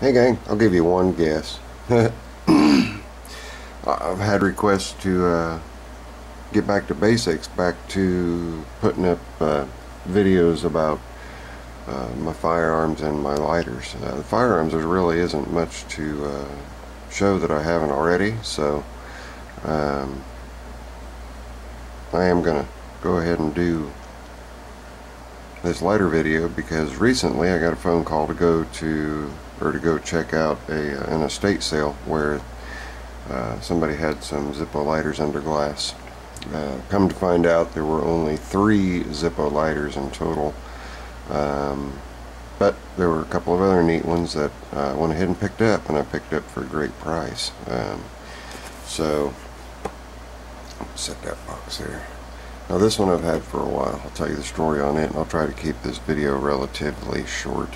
Hey gang, I'll give you one guess. I've had requests to uh, get back to basics, back to putting up uh, videos about uh, my firearms and my lighters. Uh, the firearms there really isn't much to uh, show that I haven't already, so um, I am going to go ahead and do this lighter video because recently I got a phone call to go to or to go check out a uh, an estate sale where uh, somebody had some Zippo lighters under glass. Uh, come to find out there were only three Zippo lighters in total. Um, but there were a couple of other neat ones that I went ahead and picked up and I picked up for a great price. Um, so set that box there. Now this one I've had for a while. I'll tell you the story on it and I'll try to keep this video relatively short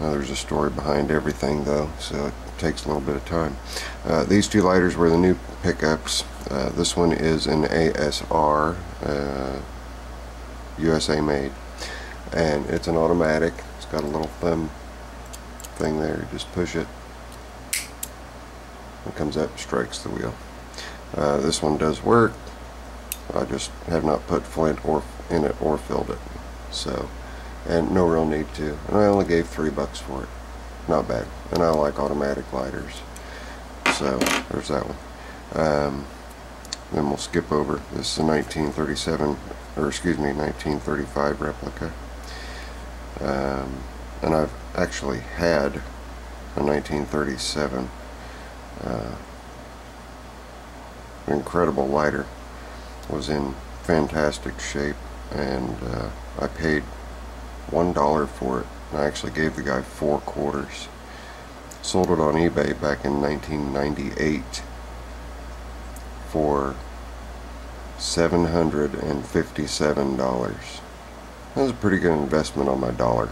now there's a story behind everything though, so it takes a little bit of time. Uh, these two lighters were the new pickups. Uh, this one is an ASR, uh, USA made, and it's an automatic. It's got a little thumb thing there. You just push it. It comes up, strikes the wheel. Uh, this one does work. I just have not put flint or in it or filled it. So and no real need to. And I only gave three bucks for it. Not bad. And I like automatic lighters. So there's that one. Um, then we'll skip over. This is a 1937 or excuse me 1935 replica. Um, and I've actually had a 1937 uh, incredible lighter. Was in fantastic shape and uh, I paid one dollar for it. and I actually gave the guy four quarters. Sold it on eBay back in 1998 for $757. That was a pretty good investment on my dollar.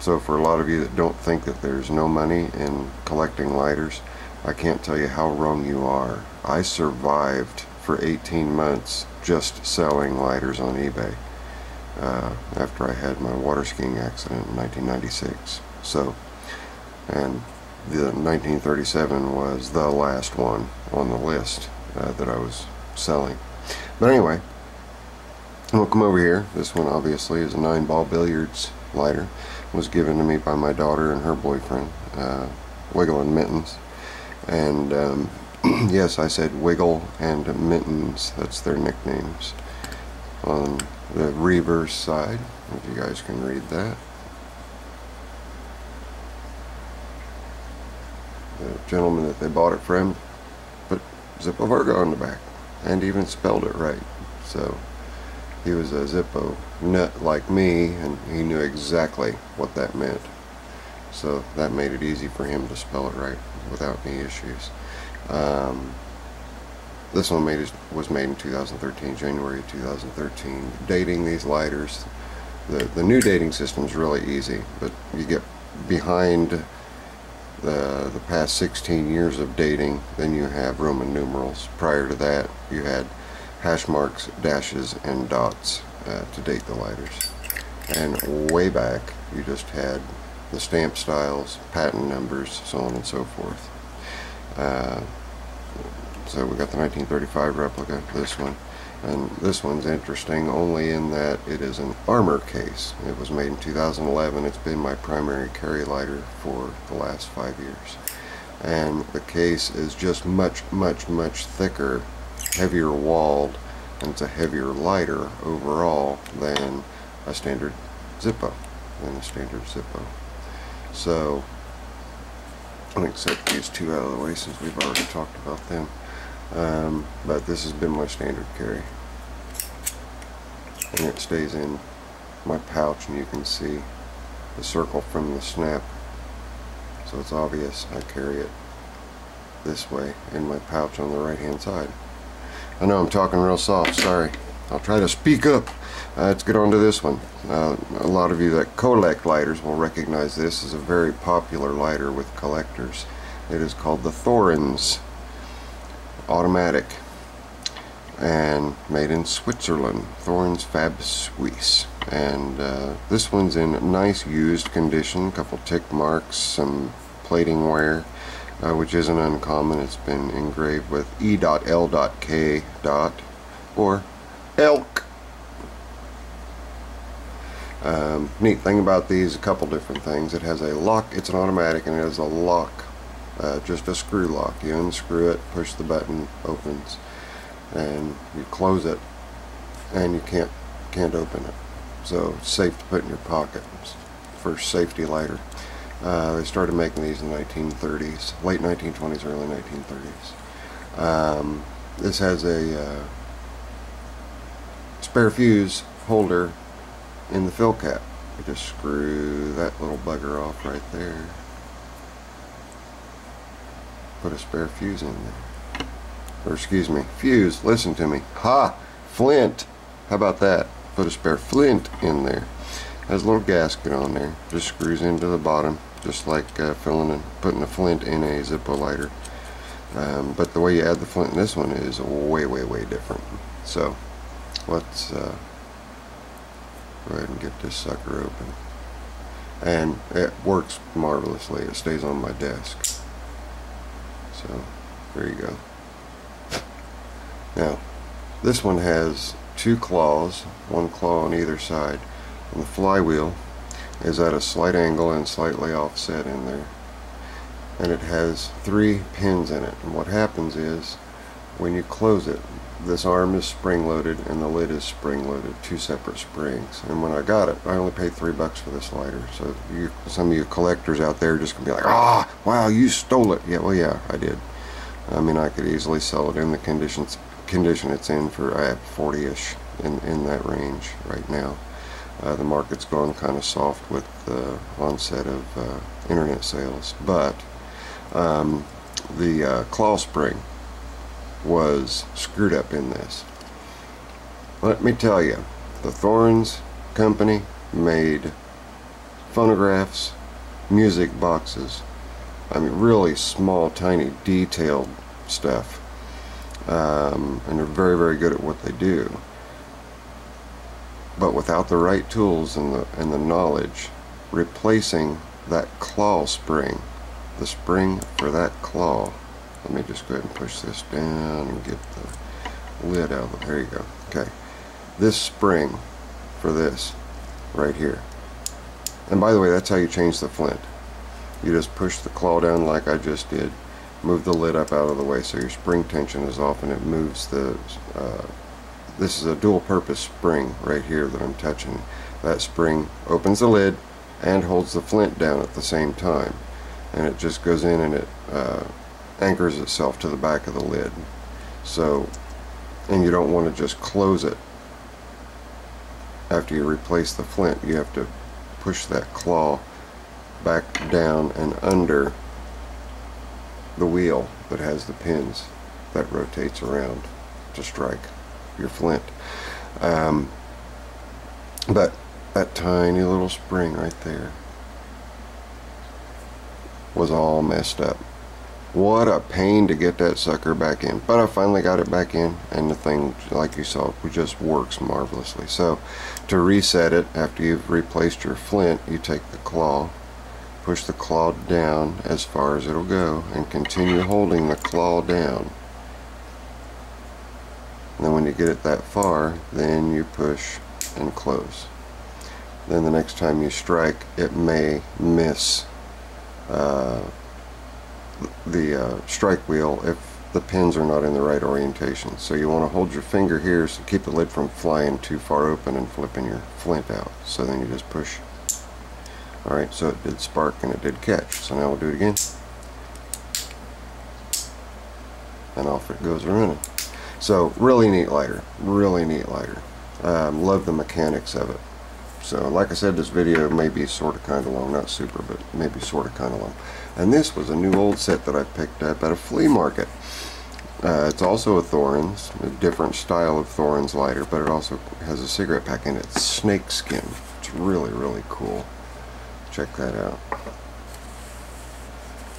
So for a lot of you that don't think that there's no money in collecting lighters, I can't tell you how wrong you are. I survived for 18 months just selling lighters on eBay uh, after I had my water skiing accident in 1996. So, and the 1937 was the last one on the list uh, that I was selling. But anyway, we'll come over here. This one obviously is a nine ball billiards lighter. It was given to me by my daughter and her boyfriend, uh, Wiggle and Mittens. And um, yes, I said Wiggle and Mittens. That's their nicknames. Um, the reverse side, if you guys can read that. The gentleman that they bought it from put Zippo Varga on the back and even spelled it right. So he was a Zippo nut like me and he knew exactly what that meant. So that made it easy for him to spell it right without any issues. Um, this one made was made in 2013, January 2013. Dating these lighters, the, the new dating system is really easy, but you get behind the, the past 16 years of dating, then you have Roman numerals. Prior to that, you had hash marks, dashes, and dots uh, to date the lighters. And way back, you just had the stamp styles, patent numbers, so on and so forth. Uh, so we got the 1935 replica, this one. And this one's interesting only in that it is an armor case. It was made in 2011. It's been my primary carry lighter for the last five years. And the case is just much, much, much thicker, heavier walled, and it's a heavier lighter overall than a standard Zippo, than a standard Zippo. So, I'm going to set these two out of the way since we've already talked about them. Um, but this has been my standard carry. And it stays in my pouch and you can see the circle from the snap. So it's obvious I carry it this way in my pouch on the right hand side. I know I'm talking real soft, sorry. I'll try to speak up. Uh, let's get on to this one. Uh, a lot of you that collect lighters will recognize this as a very popular lighter with collectors. It is called the Thorens automatic and made in Switzerland Thorens Fab Suisse and uh, this one's in nice used condition a couple tick marks some plating wear, uh, which isn't uncommon. It's been engraved with E.L.K. or elk. Um, neat thing about these, a couple different things. It has a lock, it's an automatic, and it has a lock, uh, just a screw lock. You unscrew it, push the button, opens, and you close it, and you can't can't open it. So it's safe to put in your pocket. First safety lighter. Uh, they started making these in the 1930s, late 1920s, early 1930s. Um, this has a uh, spare fuse holder in the fill cap. You just screw that little bugger off right there. Put a spare fuse in there. Or excuse me, fuse, listen to me. Ha! Flint! How about that? Put a spare flint in there. Has a little gasket on there. Just screws into the bottom, just like uh, filling and putting a flint in a Zippo lighter. Um, but the way you add the flint in this one is way, way, way different. So, let's uh, go ahead and get this sucker open. And it works marvelously. It stays on my desk. So, there you go. Now, this one has two claws, one claw on either side. And the flywheel is at a slight angle and slightly offset in there. And it has three pins in it. And what happens is, when you close it, this arm is spring loaded and the lid is spring loaded, two separate springs. And when I got it, I only paid three bucks for this lighter. So you, some of you collectors out there just gonna be like, ah, oh, wow, you stole it. Yeah, well, yeah, I did. I mean, I could easily sell it in the conditions condition it's in for I have 40ish in in that range right now. Uh, the market's gone kind of soft with the onset of uh, internet sales, but um, the uh, claw spring was screwed up in this. Let me tell you, the Thorens company made phonographs, music boxes, I mean really small, tiny, detailed stuff. Um, and they're very, very good at what they do. But without the right tools and the, and the knowledge, replacing that claw spring, the spring for that claw, let me just go ahead and push this down and get the lid out of it. There you go. Okay. This spring for this right here. And by the way, that's how you change the flint. You just push the claw down like I just did. Move the lid up out of the way so your spring tension is off and it moves the uh, this is a dual purpose spring right here that I'm touching. That spring opens the lid and holds the flint down at the same time. And it just goes in and it uh, anchors itself to the back of the lid. So, and you don't want to just close it after you replace the flint. You have to push that claw back down and under the wheel that has the pins that rotates around to strike your flint. Um, but that tiny little spring right there was all messed up. What a pain to get that sucker back in. But I finally got it back in and the thing, like you saw, just works marvelously. So to reset it after you've replaced your flint, you take the claw, push the claw down as far as it'll go and continue holding the claw down and then when you get it that far, then you push and close. Then the next time you strike, it may miss uh, the uh, strike wheel if the pins are not in the right orientation. So you want to hold your finger here to keep the lid from flying too far open and flipping your flint out. So then you just push. Alright, so it did spark and it did catch. So now we'll do it again. And off it goes running. So really neat lighter, really neat lighter. Um, love the mechanics of it. So like I said, this video may be sort of kind of long, not super, but maybe sort of kind of long. And this was a new old set that I picked up at a flea market. Uh, it's also a Thorens, a different style of Thorens lighter, but it also has a cigarette pack in it. It's snake skin. It's really, really cool. Check that out.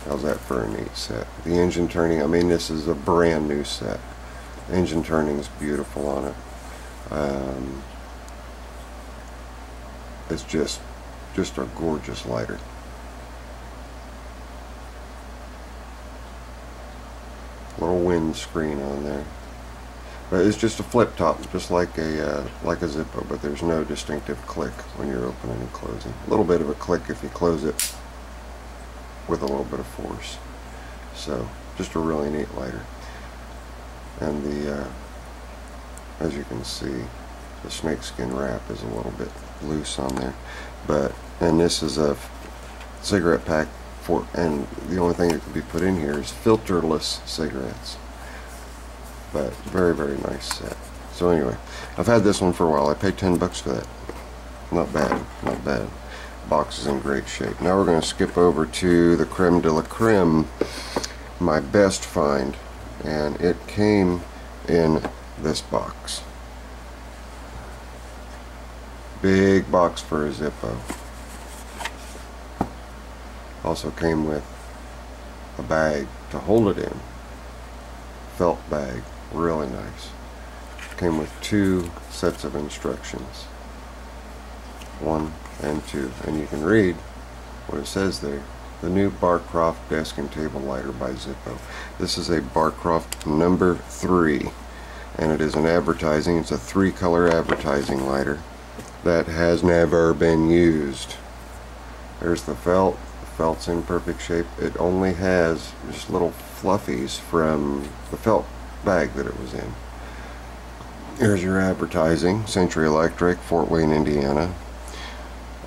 How's that for a neat set? The engine turning, I mean this is a brand new set engine turning is beautiful on it um, it's just just a gorgeous lighter little wind screen on there. But it's just a flip top, just like a uh, like a Zippo, but there's no distinctive click when you're opening and closing. A little bit of a click if you close it with a little bit of force. So just a really neat lighter. And the, uh, as you can see, the snakeskin wrap is a little bit loose on there. But, and this is a cigarette pack for, and the only thing that can be put in here is filterless cigarettes. But very, very nice set. So anyway, I've had this one for a while. I paid 10 bucks for that. Not bad, not bad. Box is in great shape. Now we're going to skip over to the creme de la creme, my best find. And it came in this box. Big box for a Zippo. Also came with a bag to hold it in. Felt bag, really nice. Came with two sets of instructions. One and two. And you can read what it says there. The new Barcroft desk and table lighter by Zippo. This is a Barcroft number three and it is an advertising. It's a three color advertising lighter that has never been used. There's the felt. The felt's in perfect shape. It only has just little fluffies from the felt bag that it was in. Here's your advertising. Century Electric, Fort Wayne, Indiana.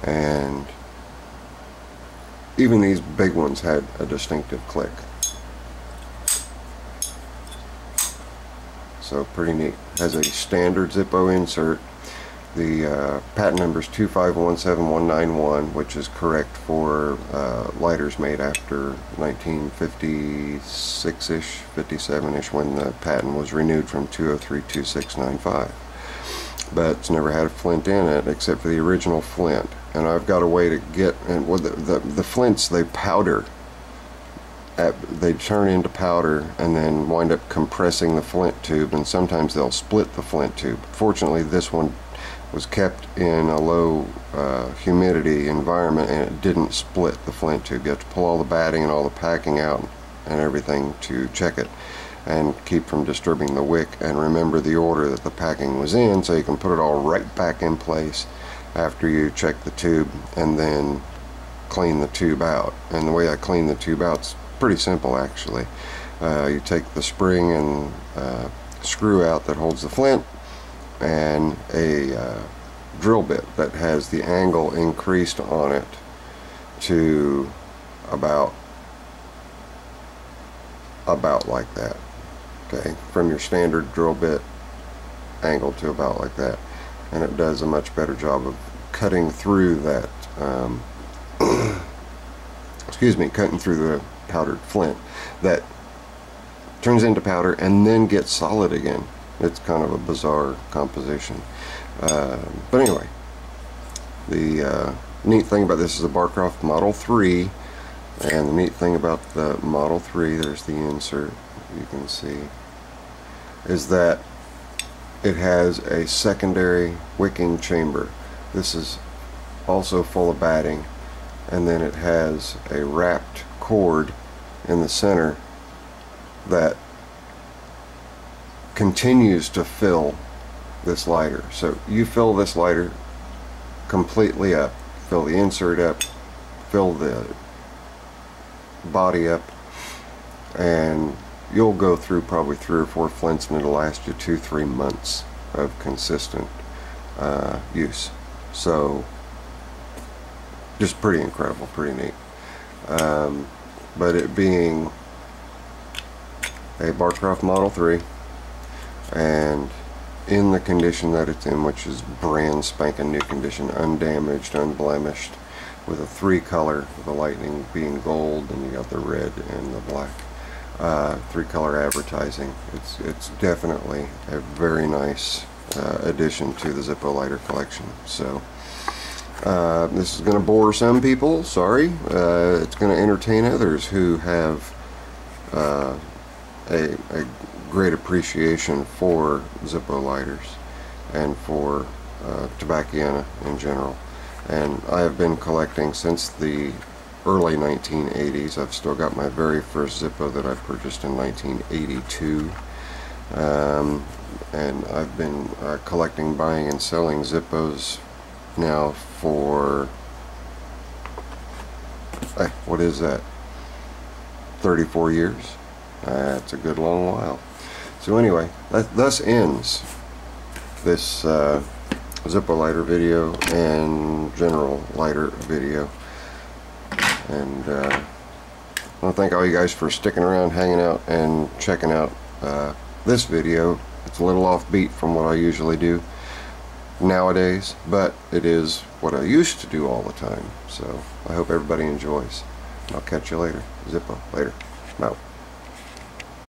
And even these big ones had a distinctive click. So pretty neat. Has a standard Zippo insert. The uh, patent number is 2517191, which is correct for uh, lighters made after 1956-ish, 57-ish, when the patent was renewed from 2032695. But it's never had a flint in it, except for the original flint. And I've got a way to get, and well, the, the, the flints, they powder they turn into powder and then wind up compressing the flint tube and sometimes they'll split the flint tube. Fortunately this one was kept in a low uh, humidity environment and it didn't split the flint tube. You have to pull all the batting and all the packing out and everything to check it and keep from disturbing the wick and remember the order that the packing was in so you can put it all right back in place after you check the tube and then clean the tube out and the way I clean the tube out is pretty simple actually. Uh, you take the spring and uh, screw out that holds the flint and a uh, drill bit that has the angle increased on it to about about like that okay from your standard drill bit angle to about like that and it does a much better job of cutting through that um, excuse me cutting through the powdered flint that turns into powder and then gets solid again. It's kind of a bizarre composition. Uh, but anyway, the uh, neat thing about this is a Barcroft Model 3 and the neat thing about the Model 3, there's the insert you can see, is that it has a secondary wicking chamber. This is also full of batting and then it has a wrapped cord in the center that continues to fill this lighter. So you fill this lighter completely up, fill the insert up, fill the body up, and you'll go through probably three or four flints and it'll last you two, three months of consistent uh, use. So just pretty incredible, pretty neat. Um, but it being a Barcroft Model 3 and in the condition that it's in which is brand spanking new condition undamaged unblemished with a three color the lightning being gold and you got the red and the black uh, three color advertising it's it's definitely a very nice uh, addition to the Zippo lighter collection so uh, this is going to bore some people, sorry. Uh, it's going to entertain others who have uh, a, a, great appreciation for Zippo lighters and for uh, Tobacco in general. And I have been collecting since the early 1980s. I've still got my very first Zippo that I purchased in 1982. Um, and I've been uh, collecting, buying, and selling Zippos now for, eh, what is that, 34 years? It's a good long while. So anyway, that thus ends this uh, Zippo lighter video and general lighter video. And uh, I want to thank all you guys for sticking around, hanging out, and checking out uh, this video. It's a little offbeat from what I usually do nowadays, but it is what I used to do all the time. So I hope everybody enjoys. I'll catch you later. Zippo, later. Out.